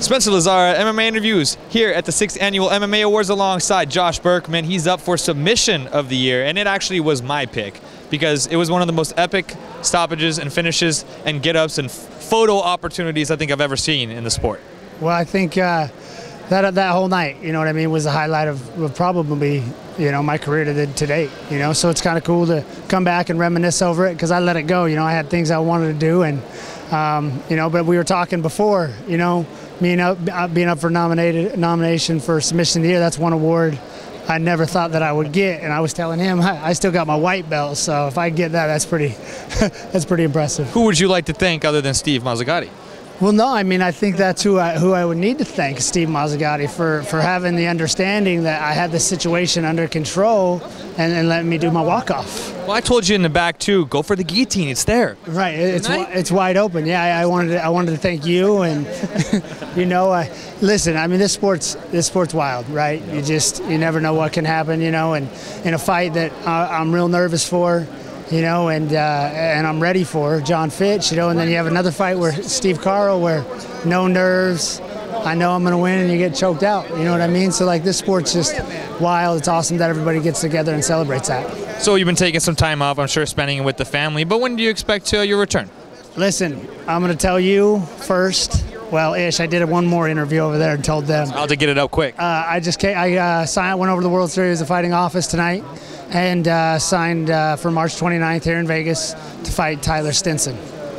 Spencer Lazara, MMA interviews here at the sixth annual MMA Awards alongside Josh Burkman. He's up for submission of the year, and it actually was my pick because it was one of the most epic stoppages and finishes and get ups and photo opportunities I think I've ever seen in the sport. Well, I think uh, that that whole night, you know what I mean, was the highlight of, of probably you know my career to, to date. You know, so it's kind of cool to come back and reminisce over it because I let it go. You know, I had things I wanted to do, and um, you know, but we were talking before. You know being up, uh, being up for nominated nomination for submission of the year. That's one award I never thought that I would get, and I was telling him I still got my white belt. So if I get that, that's pretty that's pretty impressive. Who would you like to thank other than Steve Mazzagatti? Well, no, I mean, I think that's who I, who I would need to thank Steve Mazzagatti for, for having the understanding that I had the situation under control and, and letting me do my walk off. Well, I told you in the back too. Go for the guillotine. It's there. Right. It's it's wide open. Yeah, I, I wanted to, I wanted to thank you and you know, I, listen. I mean, this sport's this sport's wild, right? You just you never know what can happen. You know, and in a fight that I, I'm real nervous for you know, and uh, and I'm ready for Jon Fitch, you know, and then you have another fight where Steve Carl, where no nerves, I know I'm going to win, and you get choked out. You know what I mean? So like this sport's just wild. It's awesome that everybody gets together and celebrates that. So you've been taking some time off, I'm sure, spending it with the family. But when do you expect uh, your return? Listen, I'm going to tell you first. Well, ish. I did one more interview over there and told them. I'll to get it out quick. Uh, I just came, I uh, signed, went over to the World Series of Fighting office tonight and uh, signed uh, for March 29th here in Vegas to fight Tyler Stinson.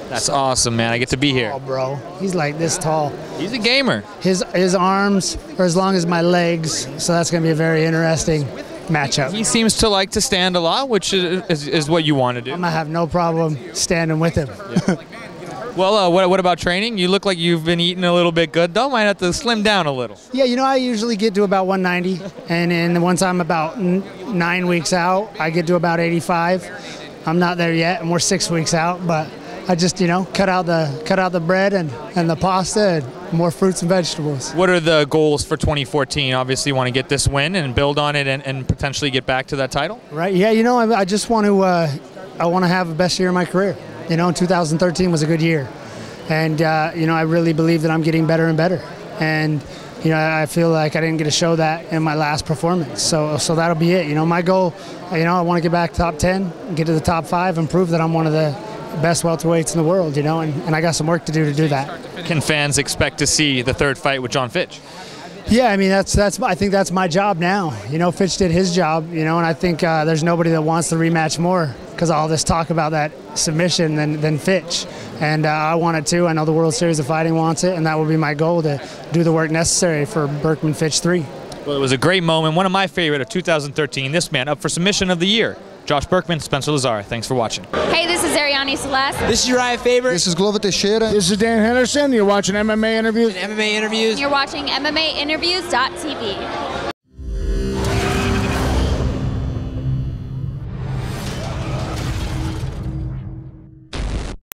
That's so, awesome, man. I get to be here. Oh, bro. He's like this tall. He's a gamer. His his arms are as long as my legs, so that's going to be a very interesting matchup. He seems to like to stand a lot, which is, is, is what you want to do. I'm going to have no problem standing with him. Yeah. Well, uh, what, what about training? You look like you've been eating a little bit good, though. Might have to slim down a little. Yeah, you know, I usually get to about 190, and then once I'm about n- nine weeks out, I get to about 85. I'm not there yet, and we're six weeks out, but I just, you know, cut out the cut out the bread and, and the pasta and more fruits and vegetables. What are the goals for 2014? Obviously, you want to get this win and build on it and, and potentially get back to that title. Right. Yeah. You know, I, I just want to uh, I want to have the best year of my career. You know, 2013 was a good year, and uh, you know I really believe that I'm getting better and better, and you know I feel like I didn't get to show that in my last performance. So so that'll be it. You know, my goal, you know, I want to get back top 10, get to the top five, and prove that I'm one of the best welterweights in the world. You know, and, and I got some work to do to do that. Can fans expect to see the third fight with Jon Fitch? Yeah, I mean that's that's I think that's my job now. You know, Fitch did his job. You know, and I think uh, there's nobody that wants the rematch more because all this talk about that submission than, than Fitch. And uh, I want it too. I know the World Series of Fighting wants it, and that will be my goal to do the work necessary for Burkman Fitch 3. Well, it was a great moment. One of my favorite of 2013. This man up for submission of the year. Josh Burkman, Spencer Lazar. Thanks for watching. Hey, this is Arianny Celeste. This is Uriah Faber. This is Glover Teixeira. This is Dan Henderson. You're watching MMA Interviews. MMA Interviews. You're watching MMAinterviews.tv.